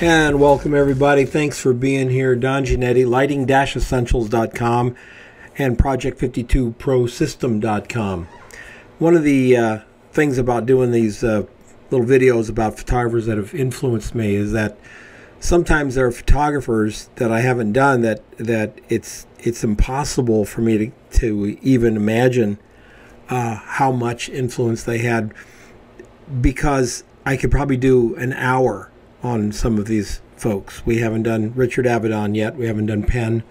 And welcome everybody. Thanks for being here. Don Giannatti, lighting-essentials.com and project52prosystem.com. One of the uh, things about doing these uh, little videos about photographers that have influenced me is that sometimes there are photographers that I haven't done that that it's it's impossible for me to, to even imagine uh, how much influence they had because I could probably do an hour on some of these folks. We haven't done Richard Avedon yet. We haven't done Penn,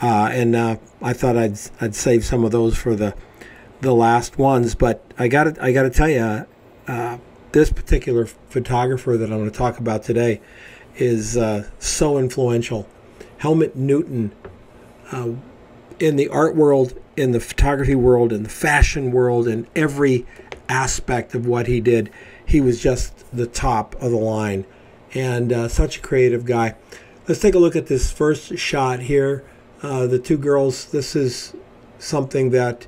uh, and uh, I thought I'd I'd save some of those for the the last ones. But I got I got to tell you, uh, this particular photographer that I'm going to talk about today is uh, so influential. Helmut Newton, uh, in the art world, in the photography world, in the fashion world, in every aspect of what he did, he was just the top of the line and uh, such a creative guy. Let's take a look at this first shot here. Uh, the two girls, this is something that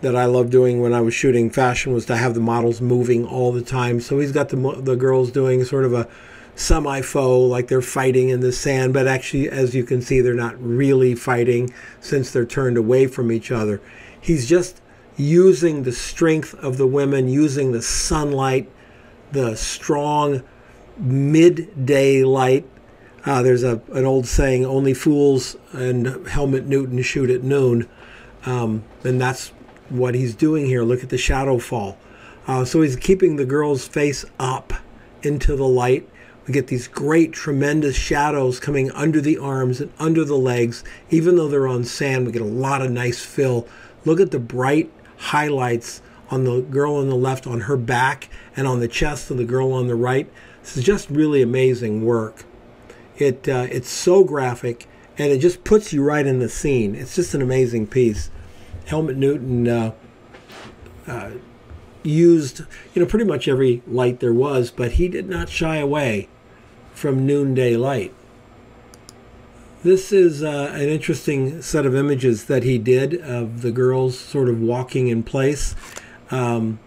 that I love doing when I was shooting fashion was to have the models moving all the time. So he's got the, the girls doing sort of a semi-faux, like they're fighting in the sand, but actually, as you can see, they're not really fighting since they're turned away from each other. He's just using the strength of the women, using the sunlight, the strong midday light. Uh, there's a an old saying: "Only fools and Helmut Newton shoot at noon," um, and that's what he's doing here. Look at the shadow fall. Uh, so he's keeping the girl's face up into the light. We get these great, tremendous shadows coming under the arms and under the legs. Even though they're on sand, we get a lot of nice fill. Look at the bright highlights on the girl on the left on her back and on the chest of the girl on the right. Is just really amazing work. It uh, it's so graphic and it just puts you right in the scene. It's just an amazing piece. Helmut Newton uh, uh, used you know pretty much every light there was, but he did not shy away from noonday light. This is uh, an interesting set of images that he did of the girls sort of walking in place. Um,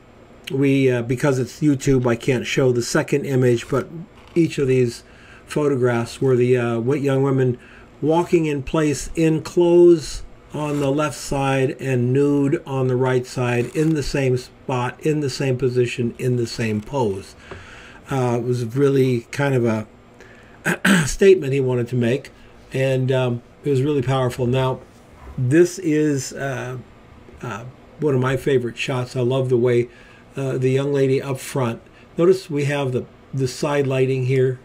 we uh, because it's YouTube, I can't show the second image, but each of these photographs were the uh, young women walking in place in clothes on the left side and nude on the right side in the same spot, in the same position, in the same pose. Uh, it was really kind of a statement he wanted to make, and um, it was really powerful. Now, this is uh, uh, one of my favorite shots. I love the way uh, the young lady up front. Notice we have the, the side lighting here,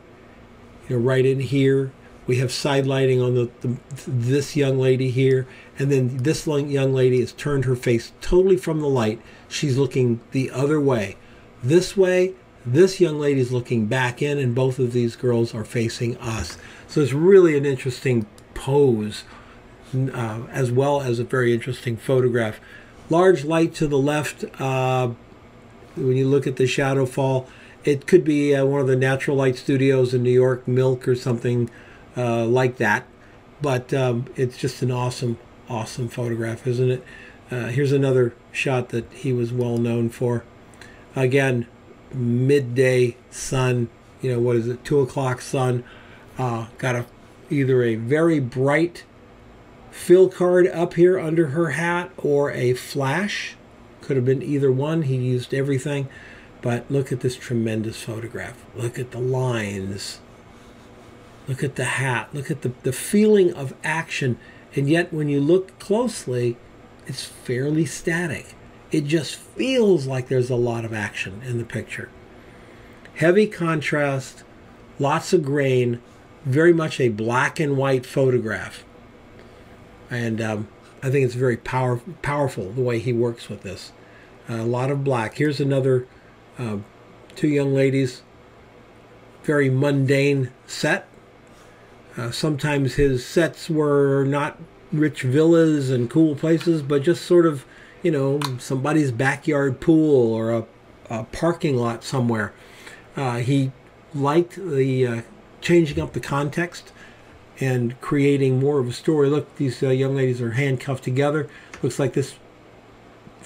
you know, right in here. We have side lighting on the, the this young lady here, and then this young lady has turned her face totally from the light. She's looking the other way. This way, this young lady is looking back in, and both of these girls are facing us. So it's really an interesting pose, uh, as well as a very interesting photograph. Large light to the left. Uh, when you look at the shadow fall, it could be uh, one of the natural light studios in New York, Milk or something uh, like that. But um, it's just an awesome, awesome photograph, isn't it? Uh, here's another shot that he was well known for. Again, midday sun. You know what is it? Two o'clock sun. Uh, got a either a very bright fill card up here under her hat or a flash could have been either one. He used everything. But look at this tremendous photograph. Look at the lines. Look at the hat. Look at the, the feeling of action. And yet, when you look closely, it's fairly static. It just feels like there's a lot of action in the picture. Heavy contrast, lots of grain, very much a black and white photograph. And um, I think it's very power, powerful the way he works with this a lot of black. Here's another uh, two young ladies, very mundane set. Uh, sometimes his sets were not rich villas and cool places, but just sort of, you know, somebody's backyard pool or a, a parking lot somewhere. Uh, he liked the uh, changing up the context and creating more of a story. Look, these uh, young ladies are handcuffed together. Looks like this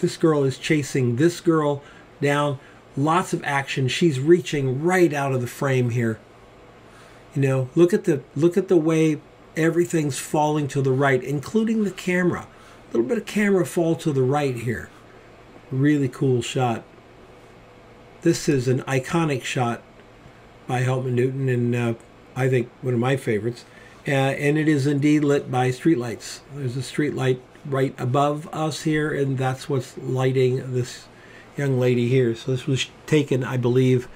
this girl is chasing this girl down. Lots of action. She's reaching right out of the frame here. You know, look at the look at the way everything's falling to the right, including the camera. A little bit of camera fall to the right here. Really cool shot. This is an iconic shot by Helmut Newton, and uh, I think one of my favorites. Uh, and it is indeed lit by streetlights. There's a street light right above us here, and that's what's lighting this young lady here. So this was taken, I believe,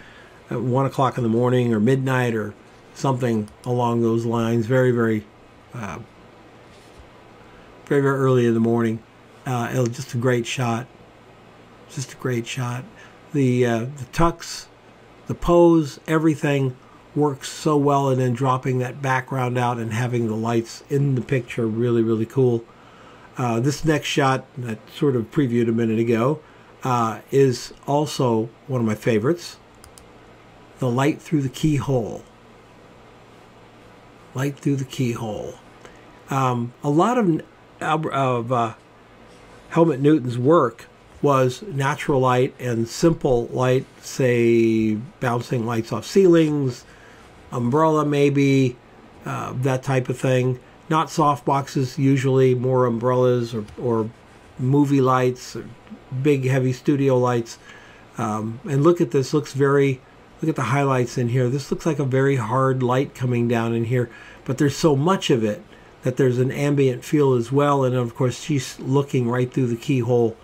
at one o'clock in the morning or midnight or something along those lines. Very, very, uh, very, very early in the morning. Uh, it was just a great shot. Just a great shot. The uh, the tux, the pose, everything works so well, and then dropping that background out and having the lights in the picture really, really cool. Uh, this next shot that sort of previewed a minute ago uh, is also one of my favorites. The light through the keyhole. Light through the keyhole. Um, a lot of, of uh, Helmut Newton's work was natural light and simple light, say bouncing lights off ceilings, umbrella maybe, uh, that type of thing not soft boxes, usually more umbrellas or, or movie lights, or big heavy studio lights. Um, and look at this, looks very, look at the highlights in here. This looks like a very hard light coming down in here, but there's so much of it that there's an ambient feel as well. And of course, she's looking right through the keyhole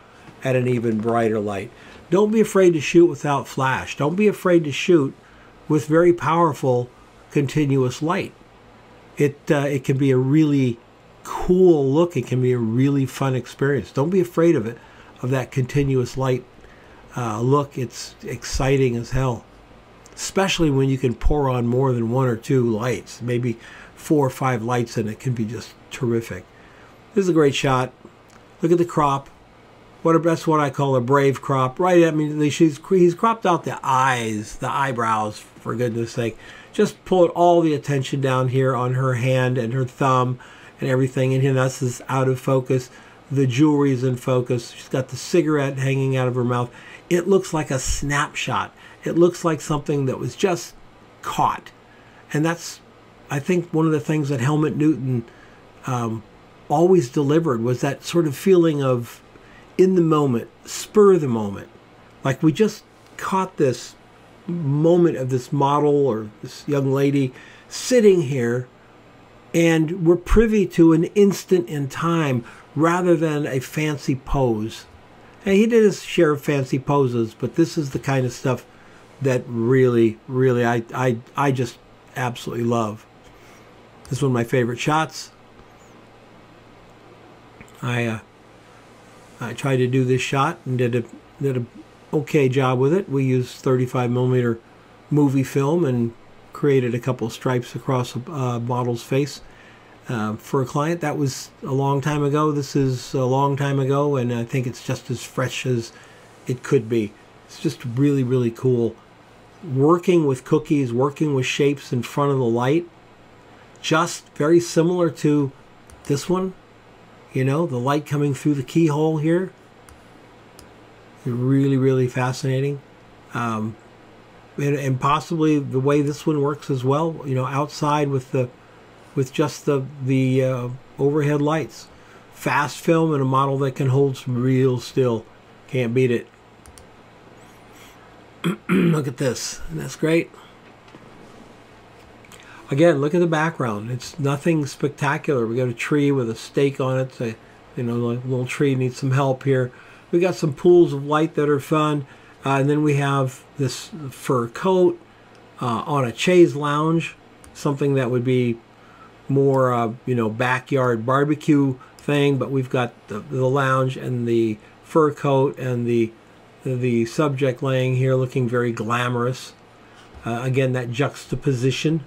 at an even brighter light. Don't be afraid to shoot without flash. Don't be afraid to shoot with very powerful continuous light it uh, it can be a really cool look. It can be a really fun experience. Don't be afraid of it, of that continuous light uh, look. It's exciting as hell, especially when you can pour on more than one or two lights, maybe four or five lights, and it can be just terrific. This is a great shot. Look at the crop. What a, that's what I call a brave crop, right? I mean, she's he's cropped out the eyes, the eyebrows, for goodness sake just pulled all the attention down here on her hand and her thumb and everything. And here, that's is out of focus. The jewelry is in focus. She's got the cigarette hanging out of her mouth. It looks like a snapshot. It looks like something that was just caught. And that's, I think, one of the things that Helmut Newton um, always delivered was that sort of feeling of in the moment, spur the moment. Like we just caught this moment of this model or this young lady sitting here and we're privy to an instant in time rather than a fancy pose. And he did his share of fancy poses, but this is the kind of stuff that really, really, I, I, I just absolutely love. This is one of my favorite shots. I, uh, I tried to do this shot and did a, did a okay job with it. We used 35 millimeter movie film and created a couple stripes across a model's face. Uh, for a client, that was a long time ago. This is a long time ago, and I think it's just as fresh as it could be. It's just really, really cool. Working with cookies, working with shapes in front of the light, just very similar to this one. You know, the light coming through the keyhole here really, really fascinating. Um, and, and possibly the way this one works as well. You know, outside with the with just the the uh, overhead lights, fast film and a model that can hold some real still. Can't beat it. look at this. That's great. Again, look at the background. It's nothing spectacular. We got a tree with a stake on it. So, you know, a little tree needs some help here. We got some pools of light that are fun. Uh, and then we have this fur coat uh, on a chaise lounge, something that would be more, uh, you know, backyard barbecue thing. But we've got the, the lounge and the fur coat and the the subject laying here looking very glamorous. Uh, again, that juxtaposition,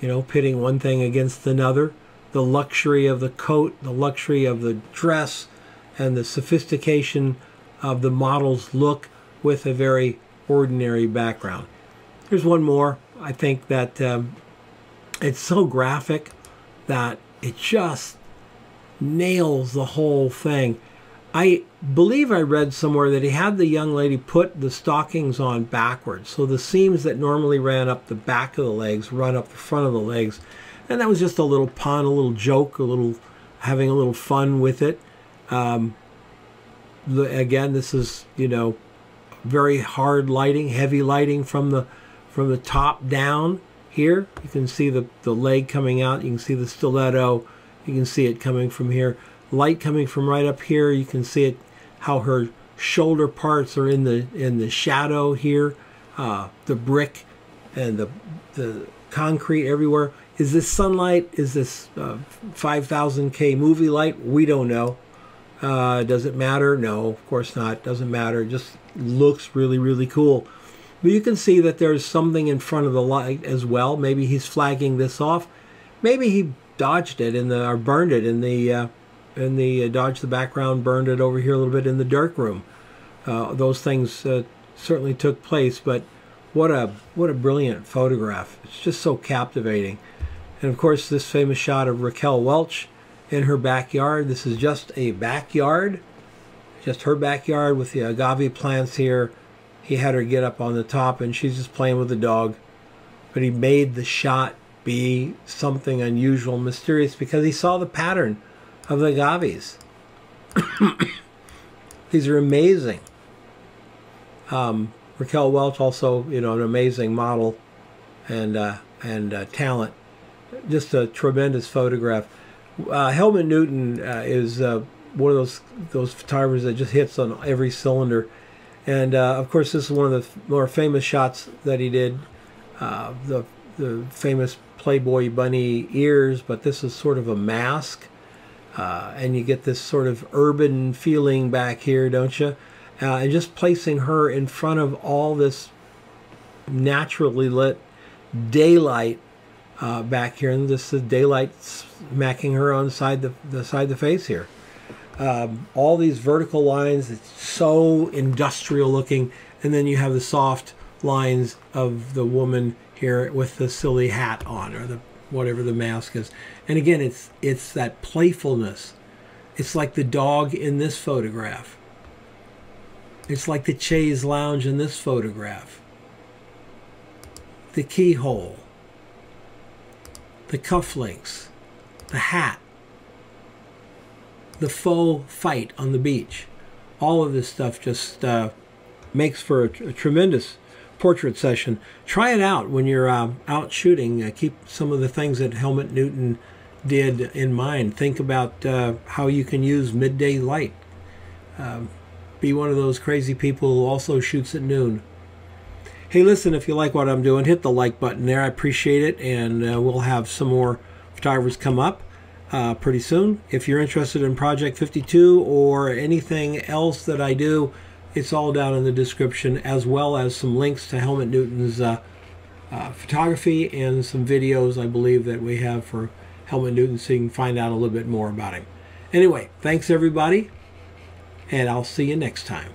you know, pitting one thing against another. The luxury of the coat, the luxury of the dress, and the sophistication of the model's look with a very ordinary background. Here's one more. I think that um, it's so graphic that it just nails the whole thing. I believe I read somewhere that he had the young lady put the stockings on backwards. So the seams that normally ran up the back of the legs run up the front of the legs. And that was just a little pun, a little joke, a little having a little fun with it. Um, again, this is, you know, very hard lighting, heavy lighting from the from the top down here. You can see the, the leg coming out. You can see the stiletto. You can see it coming from here light coming from right up here. You can see it how her shoulder parts are in the in the shadow here. Uh, the brick and the the concrete everywhere. Is this sunlight? Is this uh, 5000K movie light? We don't know. Uh, does it matter? No, of course not. Doesn't matter. It just looks really, really cool. But you can see that there's something in front of the light as well. Maybe he's flagging this off. Maybe he dodged it in the or burned it in the uh, in the uh, Dodge the background, burned it over here a little bit in the dark room. Uh, those things uh, certainly took place, but what a what a brilliant photograph! It's just so captivating. And of course, this famous shot of Raquel Welch in her backyard. This is just a backyard, just her backyard with the agave plants here. He had her get up on the top, and she's just playing with the dog. But he made the shot be something unusual, mysterious, because he saw the pattern of the agaves. These are amazing. Um, Raquel Welch also, you know, an amazing model and uh, and uh, talent. Just a tremendous photograph. Uh, Helmut Newton uh, is uh, one of those those photographers that just hits on every cylinder. And uh, of course, this is one of the more famous shots that he did. the the famous Playboy bunny ears, but this is sort of a mask uh, and you get this sort of urban feeling back here, don't you? Uh, and just placing her in front of all this naturally lit daylight uh, back here, and this is daylight smacking her on side the, the side of the face here. Um, all these vertical lines, it's so industrial looking, and then you have the soft lines of the woman here with the silly hat on, or the whatever the mask is. And again, it's it's that playfulness. It's like the dog in this photograph. It's like the chaise lounge in this photograph. The keyhole. The cufflinks. The hat. The faux fight on the beach. All of this stuff just uh, makes for a, a tremendous portrait session. Try it out when you're uh, out shooting. Uh, keep some of the things that Helmut Newton did in mind. Think about uh, how you can use midday light. Um, be one of those crazy people who also shoots at noon. Hey, listen, if you like what I'm doing, hit the like button there. I appreciate it, and uh, we'll have some more photographers come up uh, pretty soon. If you're interested in Project 52 or anything else that I do, it's all down in the description, as well as some links to Helmut Newton's uh, uh, photography and some videos, I believe, that we have for Helmut Newton so you can find out a little bit more about him. Anyway, thanks everybody, and I'll see you next time.